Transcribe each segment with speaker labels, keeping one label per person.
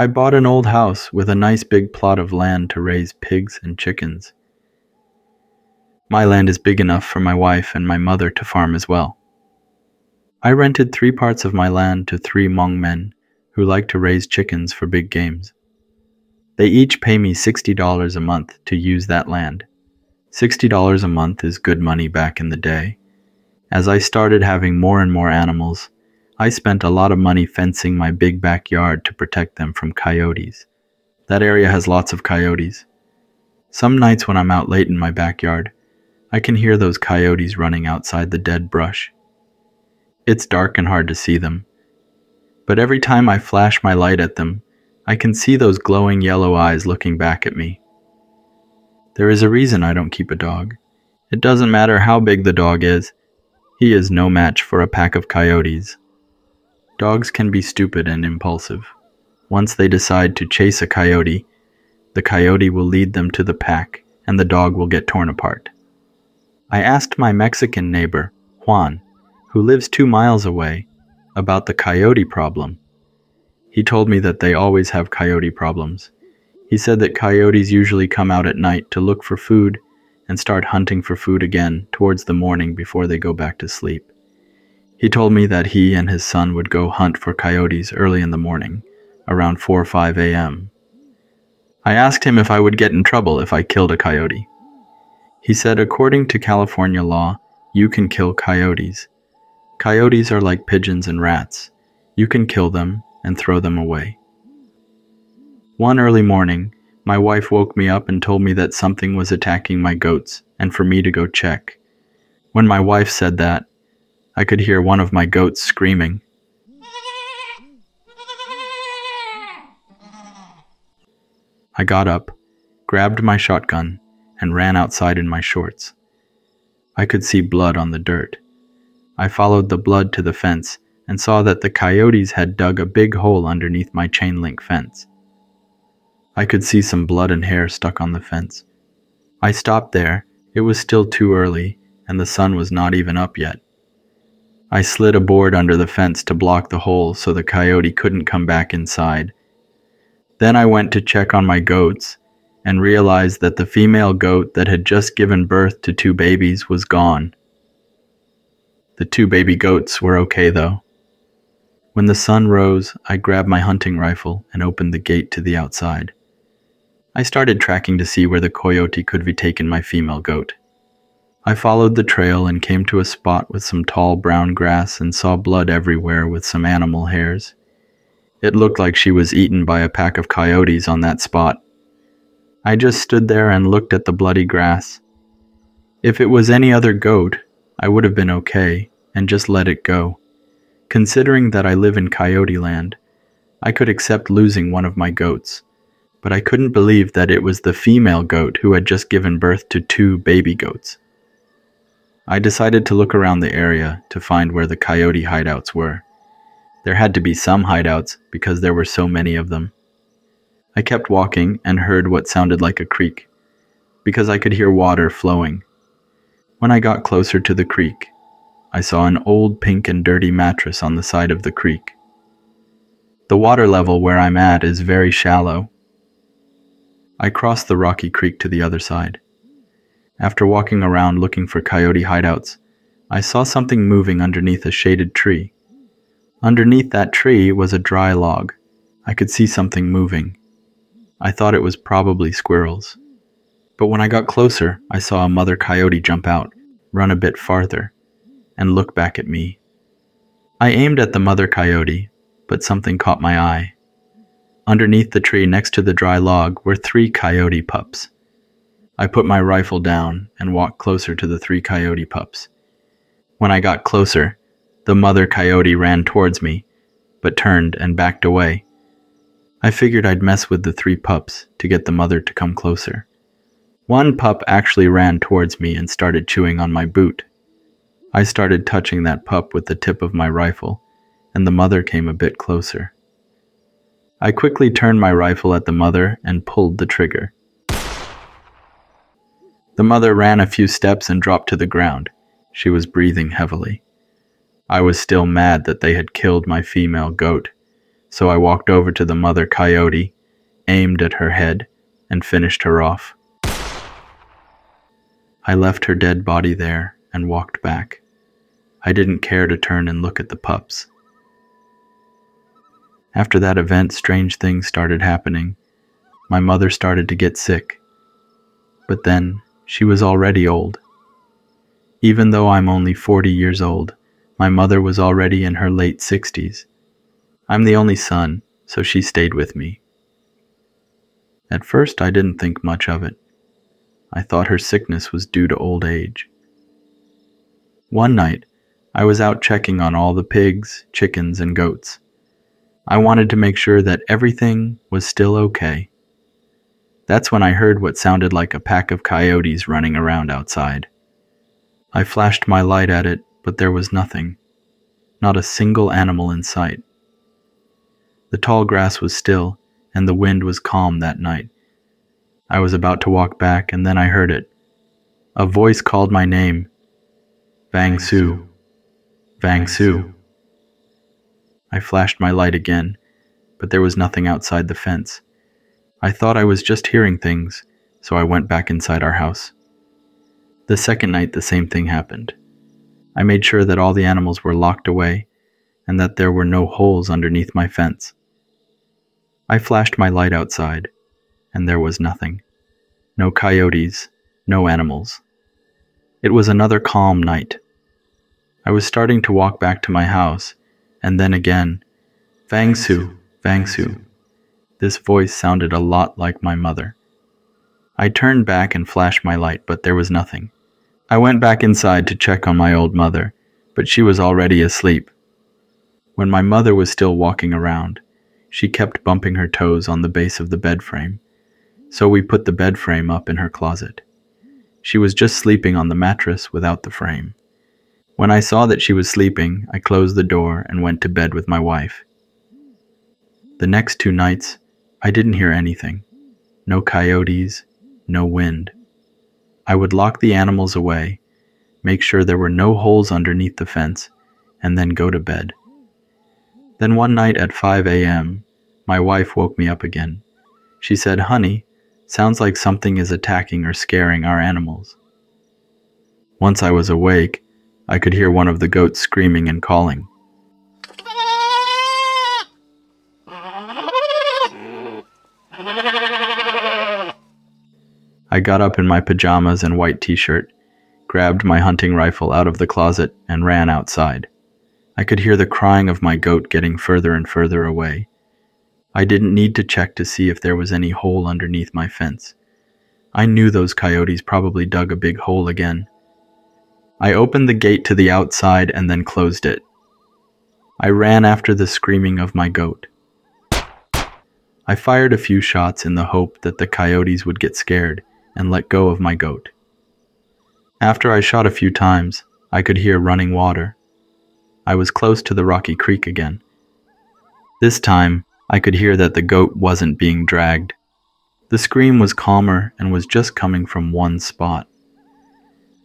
Speaker 1: I bought an old house with a nice big plot of land to raise pigs and chickens. My land is big enough for my wife and my mother to farm as well. I rented three parts of my land to three Hmong men who like to raise chickens for big games. They each pay me $60 a month to use that land. $60 a month is good money back in the day. As I started having more and more animals, I spent a lot of money fencing my big backyard to protect them from coyotes. That area has lots of coyotes. Some nights when I'm out late in my backyard, I can hear those coyotes running outside the dead brush. It's dark and hard to see them. But every time I flash my light at them, I can see those glowing yellow eyes looking back at me. There is a reason I don't keep a dog. It doesn't matter how big the dog is, he is no match for a pack of coyotes. Dogs can be stupid and impulsive. Once they decide to chase a coyote, the coyote will lead them to the pack and the dog will get torn apart. I asked my Mexican neighbor, Juan, who lives two miles away, about the coyote problem. He told me that they always have coyote problems. He said that coyotes usually come out at night to look for food and start hunting for food again towards the morning before they go back to sleep. He told me that he and his son would go hunt for coyotes early in the morning, around 4 or 5 a.m. I asked him if I would get in trouble if I killed a coyote. He said, according to California law, you can kill coyotes. Coyotes are like pigeons and rats. You can kill them and throw them away. One early morning, my wife woke me up and told me that something was attacking my goats and for me to go check. When my wife said that, I could hear one of my goats screaming. I got up, grabbed my shotgun, and ran outside in my shorts. I could see blood on the dirt. I followed the blood to the fence and saw that the coyotes had dug a big hole underneath my chain link fence. I could see some blood and hair stuck on the fence. I stopped there. It was still too early, and the sun was not even up yet. I slid a board under the fence to block the hole so the coyote couldn't come back inside. Then I went to check on my goats and realized that the female goat that had just given birth to two babies was gone. The two baby goats were okay though. When the sun rose, I grabbed my hunting rifle and opened the gate to the outside. I started tracking to see where the coyote could be taken my female goat. I followed the trail and came to a spot with some tall brown grass and saw blood everywhere with some animal hairs. It looked like she was eaten by a pack of coyotes on that spot. I just stood there and looked at the bloody grass. If it was any other goat, I would have been okay and just let it go. Considering that I live in coyote land, I could accept losing one of my goats, but I couldn't believe that it was the female goat who had just given birth to two baby goats. I decided to look around the area to find where the coyote hideouts were. There had to be some hideouts because there were so many of them. I kept walking and heard what sounded like a creek, because I could hear water flowing. When I got closer to the creek, I saw an old pink and dirty mattress on the side of the creek. The water level where I'm at is very shallow. I crossed the rocky creek to the other side. After walking around looking for coyote hideouts, I saw something moving underneath a shaded tree. Underneath that tree was a dry log. I could see something moving. I thought it was probably squirrels. But when I got closer, I saw a mother coyote jump out, run a bit farther, and look back at me. I aimed at the mother coyote, but something caught my eye. Underneath the tree next to the dry log were three coyote pups. I put my rifle down and walked closer to the three coyote pups. When I got closer, the mother coyote ran towards me, but turned and backed away. I figured I'd mess with the three pups to get the mother to come closer. One pup actually ran towards me and started chewing on my boot. I started touching that pup with the tip of my rifle, and the mother came a bit closer. I quickly turned my rifle at the mother and pulled the trigger. The mother ran a few steps and dropped to the ground. She was breathing heavily. I was still mad that they had killed my female goat, so I walked over to the mother coyote, aimed at her head, and finished her off. I left her dead body there and walked back. I didn't care to turn and look at the pups. After that event, strange things started happening. My mother started to get sick. But then, she was already old. Even though I'm only 40 years old, my mother was already in her late 60s. I'm the only son, so she stayed with me. At first, I didn't think much of it. I thought her sickness was due to old age. One night, I was out checking on all the pigs, chickens, and goats. I wanted to make sure that everything was still okay. That's when I heard what sounded like a pack of coyotes running around outside. I flashed my light at it, but there was nothing. Not a single animal in sight. The tall grass was still, and the wind was calm that night. I was about to walk back, and then I heard it. A voice called my name Vang Su. Vang Su. I flashed my light again, but there was nothing outside the fence. I thought I was just hearing things, so I went back inside our house. The second night, the same thing happened. I made sure that all the animals were locked away and that there were no holes underneath my fence. I flashed my light outside, and there was nothing. No coyotes, no animals. It was another calm night. I was starting to walk back to my house, and then again, Vangsu, Vangsu. This voice sounded a lot like my mother. I turned back and flashed my light, but there was nothing. I went back inside to check on my old mother, but she was already asleep. When my mother was still walking around, she kept bumping her toes on the base of the bed frame, so we put the bed frame up in her closet. She was just sleeping on the mattress without the frame. When I saw that she was sleeping, I closed the door and went to bed with my wife. The next two nights, I didn't hear anything. No coyotes, no wind. I would lock the animals away, make sure there were no holes underneath the fence, and then go to bed. Then one night at 5 a.m., my wife woke me up again. She said, Honey, sounds like something is attacking or scaring our animals. Once I was awake, I could hear one of the goats screaming and calling. I got up in my pajamas and white t shirt, grabbed my hunting rifle out of the closet, and ran outside. I could hear the crying of my goat getting further and further away. I didn't need to check to see if there was any hole underneath my fence. I knew those coyotes probably dug a big hole again. I opened the gate to the outside and then closed it. I ran after the screaming of my goat. I fired a few shots in the hope that the coyotes would get scared and let go of my goat. After I shot a few times, I could hear running water. I was close to the rocky creek again. This time, I could hear that the goat wasn't being dragged. The scream was calmer and was just coming from one spot.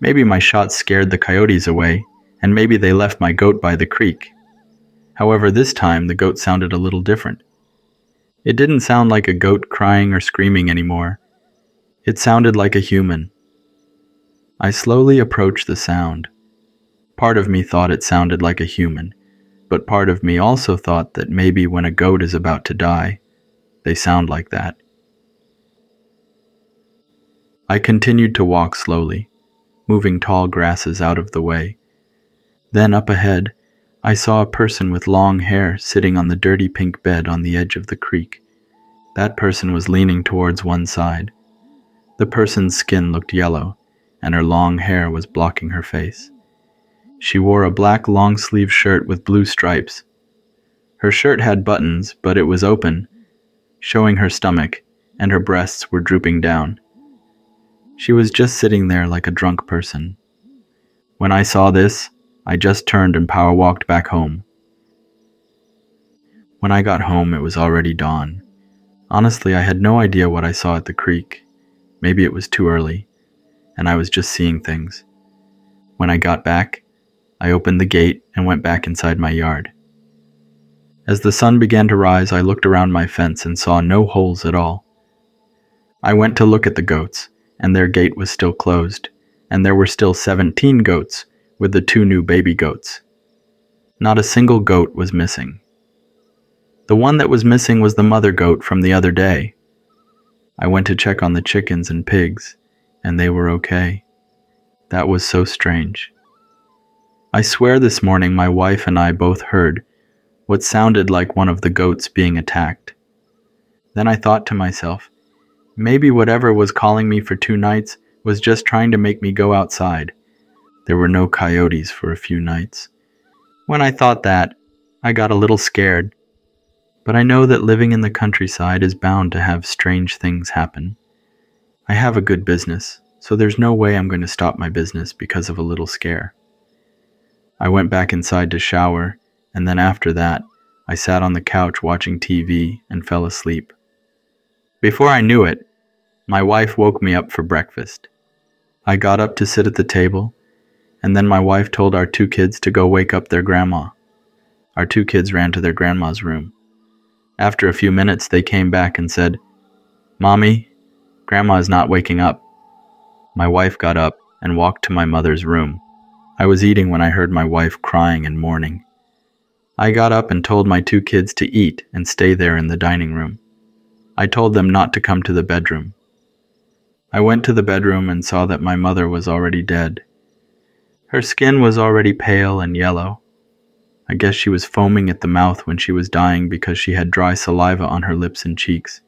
Speaker 1: Maybe my shot scared the coyotes away, and maybe they left my goat by the creek. However, this time the goat sounded a little different. It didn't sound like a goat crying or screaming anymore. It sounded like a human. I slowly approached the sound. Part of me thought it sounded like a human, but part of me also thought that maybe when a goat is about to die, they sound like that. I continued to walk slowly, moving tall grasses out of the way. Then up ahead, I saw a person with long hair sitting on the dirty pink bed on the edge of the creek. That person was leaning towards one side. The person's skin looked yellow, and her long hair was blocking her face. She wore a black long sleeved shirt with blue stripes. Her shirt had buttons, but it was open, showing her stomach, and her breasts were drooping down. She was just sitting there like a drunk person. When I saw this, I just turned and power walked back home. When I got home, it was already dawn. Honestly, I had no idea what I saw at the creek. Maybe it was too early, and I was just seeing things. When I got back, I opened the gate and went back inside my yard. As the sun began to rise, I looked around my fence and saw no holes at all. I went to look at the goats, and their gate was still closed, and there were still seventeen goats with the two new baby goats. Not a single goat was missing. The one that was missing was the mother goat from the other day. I went to check on the chickens and pigs, and they were okay. That was so strange. I swear this morning my wife and I both heard what sounded like one of the goats being attacked. Then I thought to myself, maybe whatever was calling me for two nights was just trying to make me go outside. There were no coyotes for a few nights. When I thought that, I got a little scared. But I know that living in the countryside is bound to have strange things happen. I have a good business, so there's no way I'm going to stop my business because of a little scare. I went back inside to shower, and then after that, I sat on the couch watching TV and fell asleep. Before I knew it, my wife woke me up for breakfast. I got up to sit at the table, and then my wife told our two kids to go wake up their grandma. Our two kids ran to their grandma's room. After a few minutes, they came back and said, Mommy, Grandma is not waking up. My wife got up and walked to my mother's room. I was eating when I heard my wife crying and mourning. I got up and told my two kids to eat and stay there in the dining room. I told them not to come to the bedroom. I went to the bedroom and saw that my mother was already dead. Her skin was already pale and yellow. I guess she was foaming at the mouth when she was dying because she had dry saliva on her lips and cheeks.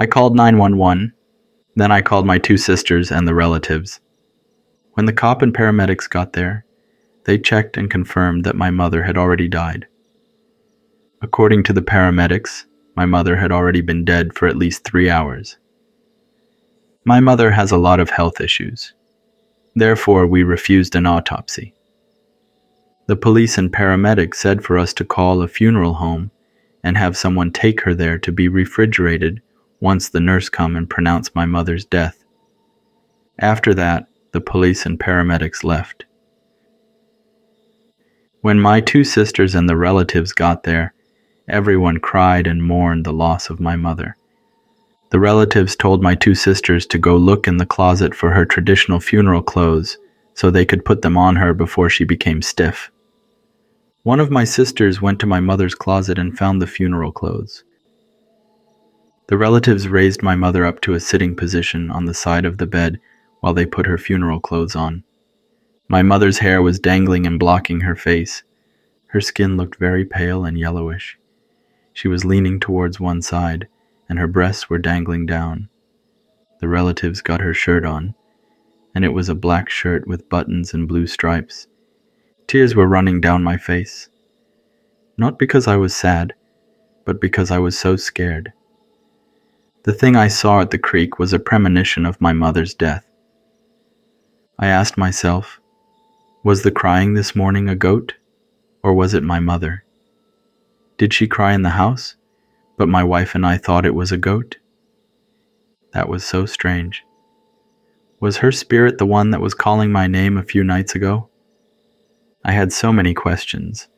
Speaker 1: I called 911. Then I called my two sisters and the relatives. When the cop and paramedics got there, they checked and confirmed that my mother had already died. According to the paramedics, my mother had already been dead for at least three hours. My mother has a lot of health issues. Therefore, we refused an autopsy. The police and paramedics said for us to call a funeral home and have someone take her there to be refrigerated once the nurse come and pronounce my mother's death. After that, the police and paramedics left. When my two sisters and the relatives got there, everyone cried and mourned the loss of my mother. The relatives told my two sisters to go look in the closet for her traditional funeral clothes so they could put them on her before she became stiff. One of my sisters went to my mother's closet and found the funeral clothes. The relatives raised my mother up to a sitting position on the side of the bed while they put her funeral clothes on. My mother's hair was dangling and blocking her face. Her skin looked very pale and yellowish. She was leaning towards one side, and her breasts were dangling down. The relatives got her shirt on, and it was a black shirt with buttons and blue stripes. Tears were running down my face. Not because I was sad, but because I was so scared. The thing I saw at the creek was a premonition of my mother's death. I asked myself, was the crying this morning a goat, or was it my mother? Did she cry in the house, but my wife and I thought it was a goat? That was so strange. Was her spirit the one that was calling my name a few nights ago? I had so many questions.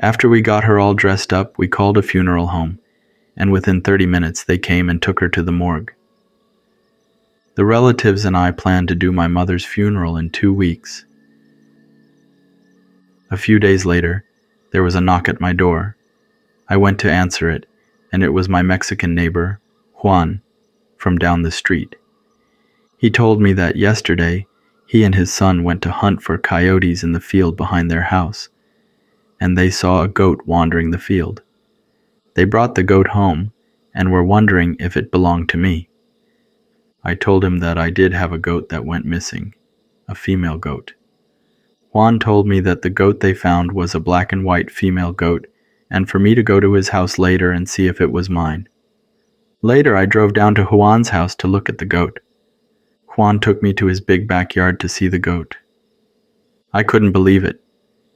Speaker 1: After we got her all dressed up, we called a funeral home, and within 30 minutes they came and took her to the morgue. The relatives and I planned to do my mother's funeral in two weeks. A few days later, there was a knock at my door. I went to answer it, and it was my Mexican neighbor, Juan, from down the street. He told me that yesterday he and his son went to hunt for coyotes in the field behind their house, and they saw a goat wandering the field. They brought the goat home and were wondering if it belonged to me. I told him that I did have a goat that went missing, a female goat. Juan told me that the goat they found was a black and white female goat, and for me to go to his house later and see if it was mine. Later, I drove down to Juan's house to look at the goat. Juan took me to his big backyard to see the goat. I couldn't believe it.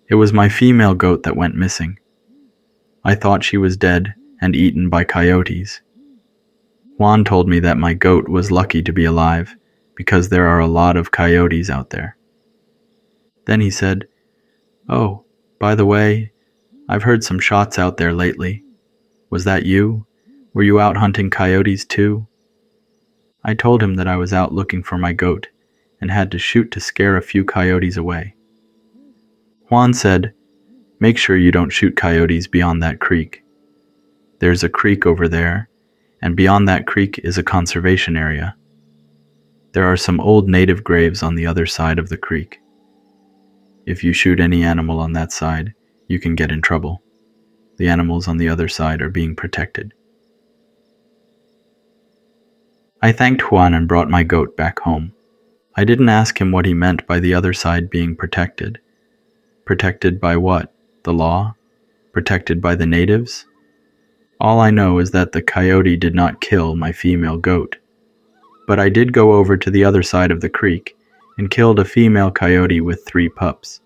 Speaker 1: It was my female goat that went missing. I thought she was dead and eaten by coyotes. Juan told me that my goat was lucky to be alive because there are a lot of coyotes out there. Then he said, Oh, by the way, I've heard some shots out there lately. Was that you? Were you out hunting coyotes too? I told him that I was out looking for my goat and had to shoot to scare a few coyotes away. Juan said, Make sure you don't shoot coyotes beyond that creek. There's a creek over there, and beyond that creek is a conservation area. There are some old native graves on the other side of the creek. If you shoot any animal on that side, you can get in trouble. The animals on the other side are being protected. I thanked Juan and brought my goat back home. I didn't ask him what he meant by the other side being protected. Protected by what? The law? Protected by the natives? All I know is that the coyote did not kill my female goat. But I did go over to the other side of the creek and killed a female coyote with three pups.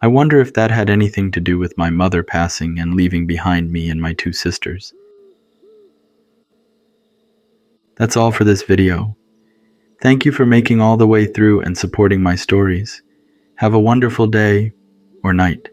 Speaker 1: I wonder if that had anything to do with my mother passing and leaving behind me and my two sisters. That's all for this video. Thank you for making all the way through and supporting my stories. Have a wonderful day or night.